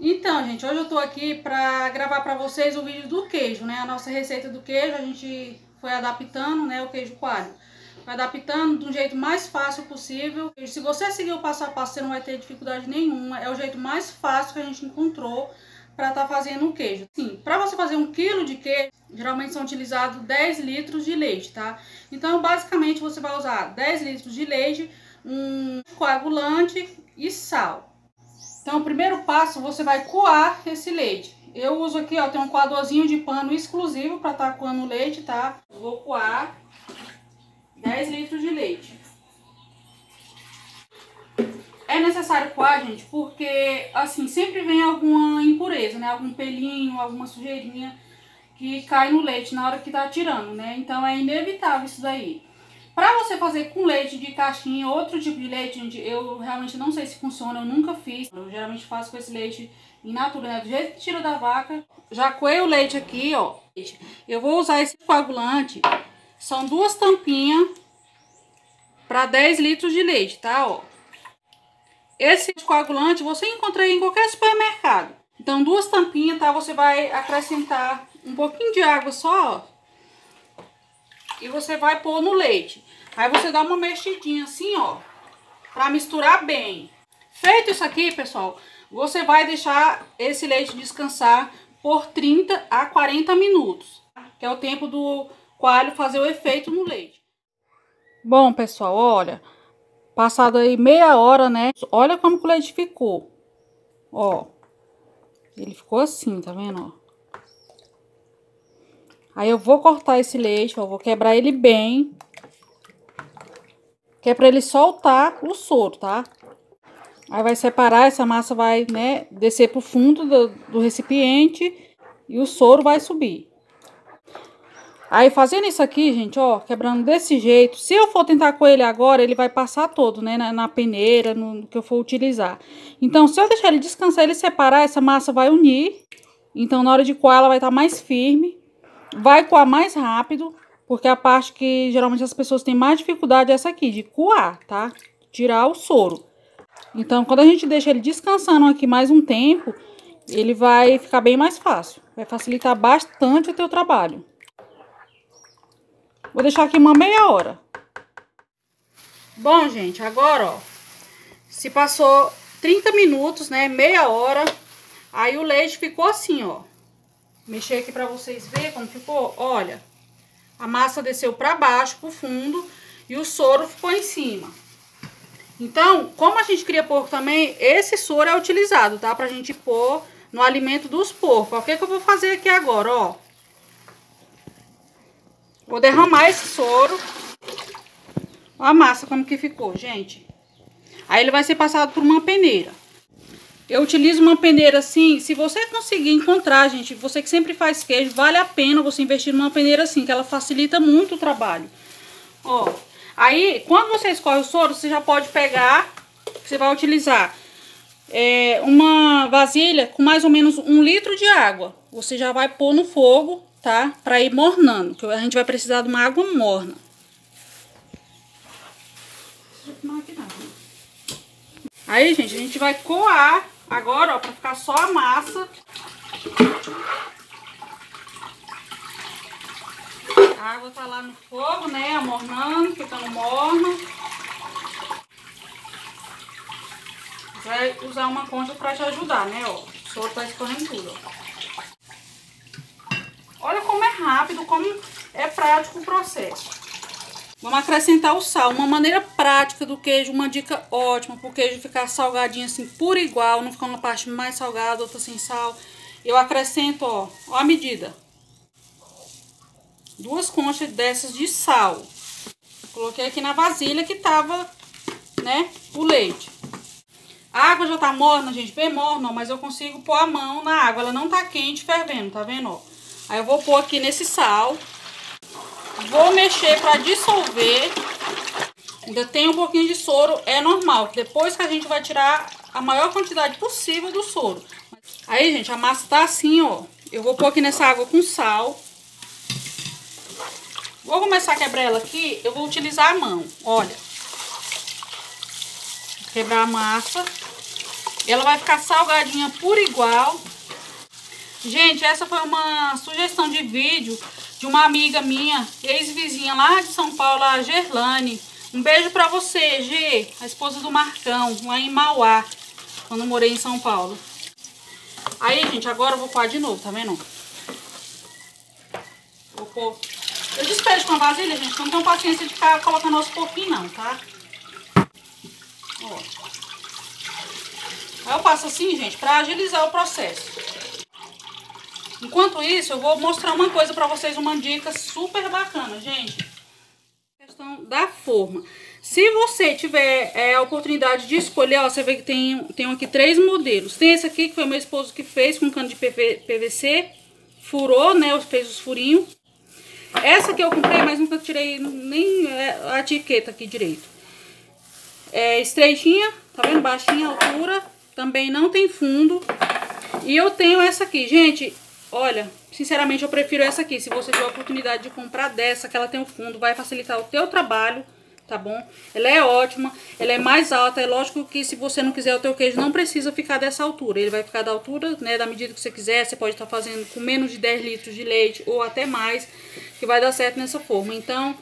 Então, gente, hoje eu tô aqui pra gravar pra vocês o vídeo do queijo, né? A nossa receita do queijo, a gente foi adaptando, né, o queijo coalho. Foi adaptando do jeito mais fácil possível. E se você seguir o passo a passo, você não vai ter dificuldade nenhuma. É o jeito mais fácil que a gente encontrou para estar tá fazendo o queijo. Sim, para você fazer um quilo de queijo, geralmente são utilizados 10 litros de leite, tá? Então, basicamente, você vai usar 10 litros de leite, um coagulante e sal. Então, o primeiro passo, você vai coar esse leite. Eu uso aqui, ó, tem um coadorzinho de pano exclusivo para estar tá coando leite, tá? vou coar 10 litros de leite. É necessário coar, gente, porque, assim, sempre vem alguma impureza, né? Algum pelinho, alguma sujeirinha que cai no leite na hora que tá tirando, né? Então, é inevitável isso daí. Pra você fazer com leite de caixinha, outro tipo de leite, gente, eu realmente não sei se funciona, eu nunca fiz. Eu geralmente faço com esse leite in natura, né? Do jeito que tira da vaca. Já coei o leite aqui, ó. Eu vou usar esse coagulante. São duas tampinhas para 10 litros de leite, tá? Ó. Esse coagulante você encontra em qualquer supermercado. Então, duas tampinhas, tá? Você vai acrescentar um pouquinho de água só, ó e você vai pôr no leite. Aí você dá uma mexidinha assim, ó, pra misturar bem. Feito isso aqui, pessoal, você vai deixar esse leite descansar por 30 a 40 minutos, que é o tempo do coalho fazer o efeito no leite. Bom, pessoal, olha, passado aí meia hora, né? Olha como o leite ficou. Ó, ele ficou assim, tá vendo, ó? Aí eu vou cortar esse leite, ó, vou quebrar ele bem. Que é pra ele soltar o soro, tá? Aí vai separar, essa massa vai, né, descer pro fundo do, do recipiente e o soro vai subir. Aí fazendo isso aqui, gente, ó, quebrando desse jeito, se eu for tentar com ele agora, ele vai passar todo, né, na, na peneira, no, no que eu for utilizar. Então, se eu deixar ele descansar, ele separar, essa massa vai unir. Então, na hora de coar, ela vai estar tá mais firme. Vai coar mais rápido, porque a parte que geralmente as pessoas têm mais dificuldade é essa aqui, de coar, tá? Tirar o soro. Então, quando a gente deixa ele descansando aqui mais um tempo, ele vai ficar bem mais fácil. Vai facilitar bastante o teu trabalho. Vou deixar aqui uma meia hora. Bom, gente, agora, ó, se passou 30 minutos, né, meia hora, aí o leite ficou assim, ó mexer aqui para vocês verem como ficou. Olha, a massa desceu para baixo, pro fundo, e o soro ficou em cima. Então, como a gente cria porco também, esse soro é utilizado, tá? Pra gente pôr no alimento dos porcos. O que, que eu vou fazer aqui agora, ó? Vou derramar esse soro. Olha a massa como que ficou, gente. Aí ele vai ser passado por uma peneira. Eu utilizo uma peneira assim, se você conseguir encontrar, gente, você que sempre faz queijo, vale a pena você investir numa peneira assim, que ela facilita muito o trabalho. Ó, aí, quando você escorre o soro, você já pode pegar, você vai utilizar é, uma vasilha com mais ou menos um litro de água. Você já vai pôr no fogo, tá? Pra ir mornando, que a gente vai precisar de uma água morna. Aí, gente, a gente vai coar Agora, ó, pra ficar só a massa. A água tá lá no fogo, né, amornando, ficando morna. Vai usar uma concha pra te ajudar, né, ó. O soro tá escorrendo tudo, ó. Olha como é rápido, como é prático o processo. Vamos acrescentar o sal. Uma maneira prática do queijo, uma dica ótima para o queijo ficar salgadinho assim por igual, não ficar uma parte mais salgada, outra sem sal. Eu acrescento, ó, ó a medida. Duas conchas dessas de sal. Coloquei aqui na vasilha que tava, né, o leite. A água já tá morna, gente, bem morna, mas eu consigo pôr a mão na água. Ela não tá quente, fervendo, tá vendo, ó? Aí eu vou pôr aqui nesse sal. Vou mexer para dissolver. Ainda tem um pouquinho de soro, é normal. Depois que a gente vai tirar a maior quantidade possível do soro. Aí, gente, a massa tá assim, ó. Eu vou pôr aqui nessa água com sal. Vou começar a quebrar ela aqui. Eu vou utilizar a mão, olha. Quebrar a massa. Ela vai ficar salgadinha por igual. Gente, essa foi uma sugestão de vídeo de uma amiga minha, ex-vizinha lá de São Paulo, a Gerlane. Um beijo pra você, G, a esposa do Marcão, lá em Mauá, quando morei em São Paulo. Aí, gente, agora eu vou coar de novo, tá vendo? Vou pôr... Eu despejo com a vasilha, gente, não tenho paciência de ficar colocando aos pouquinhos, não, tá? Ó. Aí eu passo assim, gente, pra agilizar o processo. Enquanto isso, eu vou mostrar uma coisa pra vocês, uma dica super bacana, gente. Questão da forma. Se você tiver é, a oportunidade de escolher, ó, você vê que tem, tem aqui três modelos. Tem esse aqui, que foi meu esposo que fez com cano de PVC, furou, né, fez os furinhos. Essa que eu comprei, mas nunca tirei nem é, a etiqueta aqui direito. É estreitinha, tá vendo? Baixinha altura, também não tem fundo. E eu tenho essa aqui, gente, Olha, sinceramente eu prefiro essa aqui. Se você tiver a oportunidade de comprar dessa, que ela tem o fundo, vai facilitar o teu trabalho, tá bom? Ela é ótima, ela é mais alta. É lógico que se você não quiser o teu queijo, não precisa ficar dessa altura. Ele vai ficar da altura, né, da medida que você quiser. Você pode estar tá fazendo com menos de 10 litros de leite ou até mais, que vai dar certo nessa forma. Então,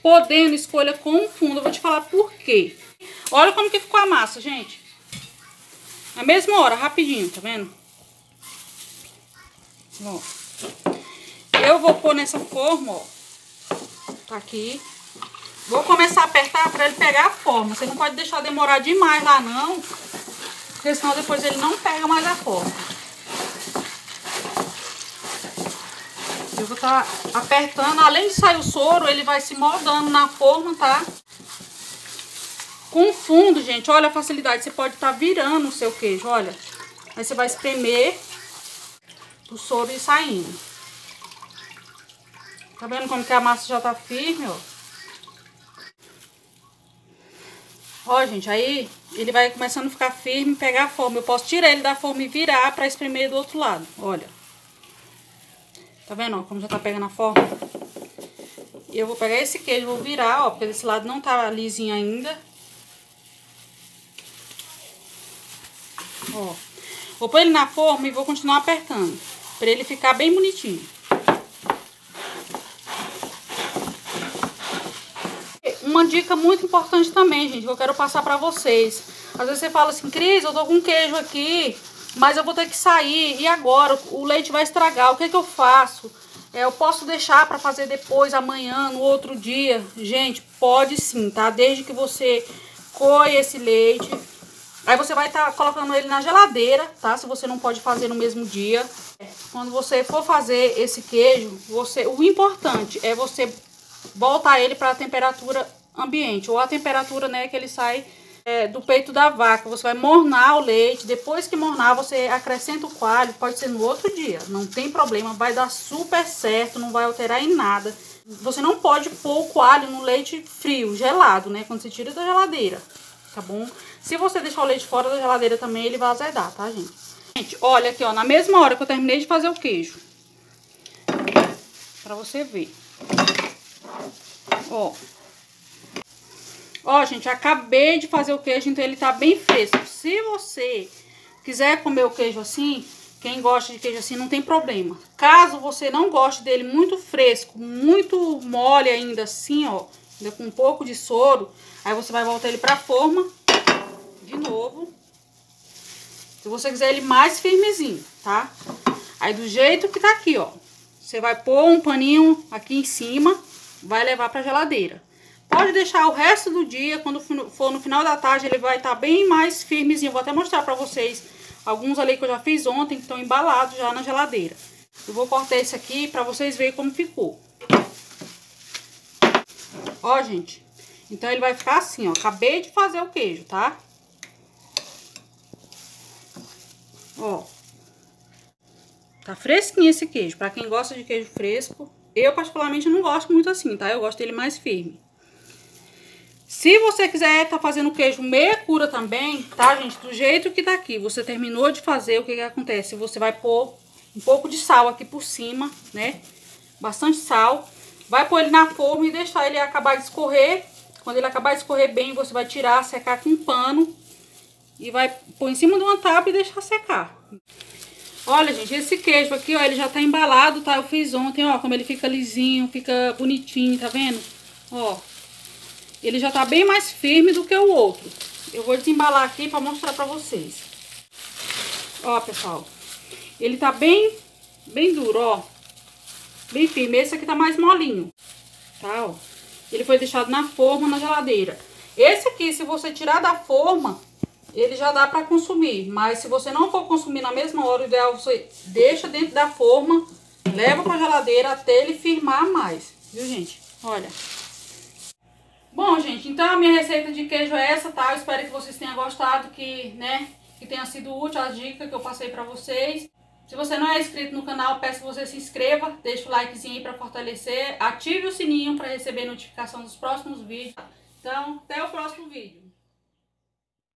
podendo, escolha com fundo. Eu vou te falar por quê. Olha como que ficou a massa, gente. Na mesma hora, rapidinho, tá vendo? Ó. Eu vou pôr nessa forma, ó. Tá aqui. Vou começar a apertar pra ele pegar a forma. Você não pode deixar demorar demais lá, não. Porque senão depois ele não pega mais a forma. Eu vou estar tá apertando. Além de sair o soro, ele vai se moldando na forma, tá? Com fundo, gente, olha a facilidade. Você pode estar tá virando o seu queijo, olha. Aí você vai espremer o soro ir saindo. Tá vendo como que a massa já tá firme, ó? Ó, gente, aí ele vai começando a ficar firme, pegar a forma. Eu posso tirar ele da forma e virar pra espremer do outro lado, olha. Tá vendo, ó, como já tá pegando a forma? E eu vou pegar esse queijo, vou virar, ó, porque desse lado não tá lisinho ainda. Ó. Vou pôr ele na forma e vou continuar apertando. Pra ele ficar bem bonitinho. Uma dica muito importante também, gente, que eu quero passar pra vocês. Às vezes você fala assim, Cris, eu tô com queijo aqui, mas eu vou ter que sair. E agora? O leite vai estragar. O que, é que eu faço? É, eu posso deixar para fazer depois, amanhã, no outro dia? Gente, pode sim, tá? Desde que você coe esse leite. Aí você vai estar tá colocando ele na geladeira, tá? Se você não pode fazer no mesmo dia. Quando você for fazer esse queijo, você, o importante é você voltar ele para a temperatura ambiente, ou a temperatura, né, que ele sai é, do peito da vaca. Você vai mornar o leite, depois que mornar, você acrescenta o coalho, pode ser no outro dia, não tem problema, vai dar super certo, não vai alterar em nada. Você não pode pôr o coalho no leite frio, gelado, né, quando você tira da geladeira, tá bom? Se você deixar o leite fora da geladeira também, ele vai azedar, tá, gente? Gente, olha aqui, ó, na mesma hora que eu terminei de fazer o queijo. Pra você ver. Ó. Ó, gente, acabei de fazer o queijo, então ele tá bem fresco. Se você quiser comer o queijo assim, quem gosta de queijo assim não tem problema. Caso você não goste dele muito fresco, muito mole ainda assim, ó, com um pouco de soro, aí você vai voltar ele pra forma de novo. Se você quiser ele mais firmezinho, tá? Aí do jeito que tá aqui, ó. Você vai pôr um paninho aqui em cima, vai levar pra geladeira. Pode deixar o resto do dia, quando for no final da tarde, ele vai estar tá bem mais firmezinho. Vou até mostrar pra vocês alguns ali que eu já fiz ontem, que estão embalados já na geladeira. Eu vou cortar esse aqui pra vocês verem como ficou. Ó, gente. Então, ele vai ficar assim, ó. Acabei de fazer o queijo, tá? Ó. Tá fresquinho esse queijo. Pra quem gosta de queijo fresco, eu particularmente não gosto muito assim, tá? Eu gosto dele mais firme. Se você quiser tá fazendo queijo meia cura também, tá, gente? Do jeito que tá aqui, você terminou de fazer, o que que acontece? Você vai pôr um pouco de sal aqui por cima, né? Bastante sal. Vai pôr ele na forma e deixar ele acabar de escorrer. Quando ele acabar de escorrer bem, você vai tirar, secar com pano e vai pôr em cima de uma tábua e deixar secar. Olha, gente, esse queijo aqui, ó, ele já tá embalado, tá? Eu fiz ontem, ó, como ele fica lisinho, fica bonitinho, tá vendo? Ó, ele já tá bem mais firme do que o outro. Eu vou desembalar aqui pra mostrar pra vocês. Ó, pessoal, ele tá bem, bem duro, ó. Bem firme. Esse aqui tá mais molinho, tá, ó. Ele foi deixado na forma, na geladeira. Esse aqui, se você tirar da forma, ele já dá para consumir. Mas se você não for consumir na mesma hora, o ideal você deixa dentro da forma, leva para geladeira até ele firmar mais. Viu, gente? Olha. Bom, gente, então a minha receita de queijo é essa, tá? Eu espero que vocês tenham gostado, que, né, que tenha sido útil a dica que eu passei para vocês. Se você não é inscrito no canal, peço que você se inscreva, deixe o likezinho aí para fortalecer, ative o sininho para receber notificação dos próximos vídeos. Então, até o próximo vídeo.